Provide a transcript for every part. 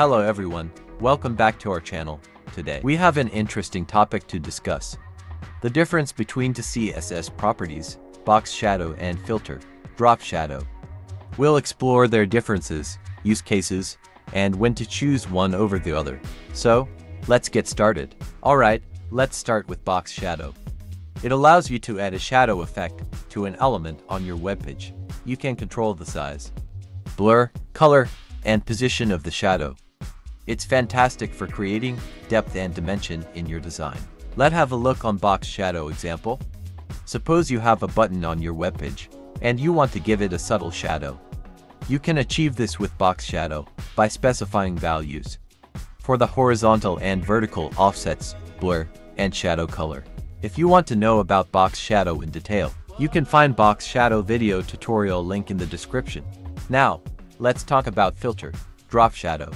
Hello everyone, welcome back to our channel. Today, we have an interesting topic to discuss. The difference between the CSS properties, box shadow and filter, drop shadow. We'll explore their differences, use cases, and when to choose one over the other. So, let's get started. Alright, let's start with box shadow. It allows you to add a shadow effect to an element on your webpage. You can control the size, blur, color, and position of the shadow. It's fantastic for creating depth and dimension in your design. Let's have a look on box shadow example. Suppose you have a button on your webpage, and you want to give it a subtle shadow. You can achieve this with box shadow by specifying values for the horizontal and vertical offsets, blur, and shadow color. If you want to know about box shadow in detail, you can find box shadow video tutorial link in the description. Now, let's talk about filter, drop shadow.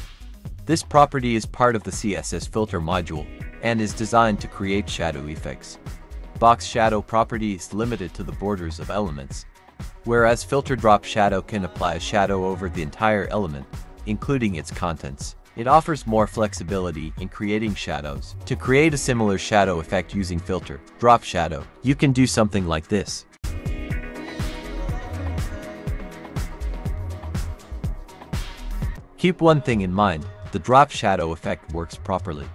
This property is part of the CSS filter module and is designed to create shadow effects. Box shadow property is limited to the borders of elements, whereas filter drop shadow can apply a shadow over the entire element, including its contents. It offers more flexibility in creating shadows. To create a similar shadow effect using filter, drop shadow, you can do something like this. Keep one thing in mind, the drop shadow effect works properly.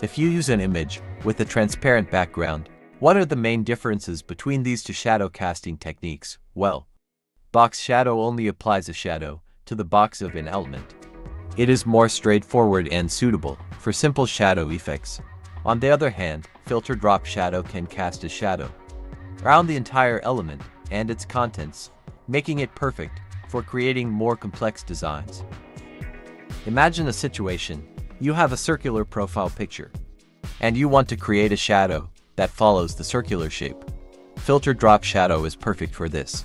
If you use an image with a transparent background, what are the main differences between these two shadow casting techniques? Well, box shadow only applies a shadow to the box of an element. It is more straightforward and suitable for simple shadow effects. On the other hand, filter drop shadow can cast a shadow around the entire element and its contents, making it perfect for creating more complex designs. Imagine a situation. You have a circular profile picture, and you want to create a shadow that follows the circular shape. Filter drop shadow is perfect for this.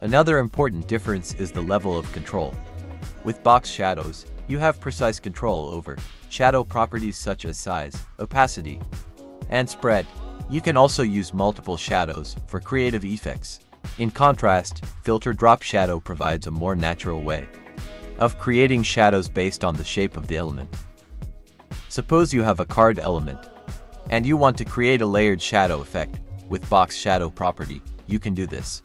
Another important difference is the level of control. With box shadows, you have precise control over shadow properties such as size, opacity, and spread. You can also use multiple shadows for creative effects. In contrast, filter drop shadow provides a more natural way of creating shadows based on the shape of the element. Suppose you have a card element, and you want to create a layered shadow effect with box shadow property, you can do this.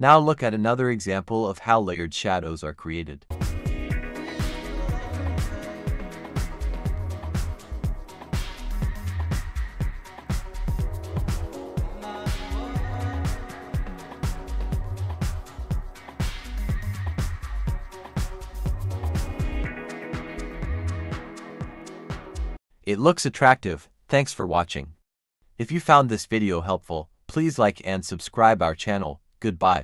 Now look at another example of how layered shadows are created. It looks attractive, thanks for watching. If you found this video helpful, please like and subscribe our channel, goodbye.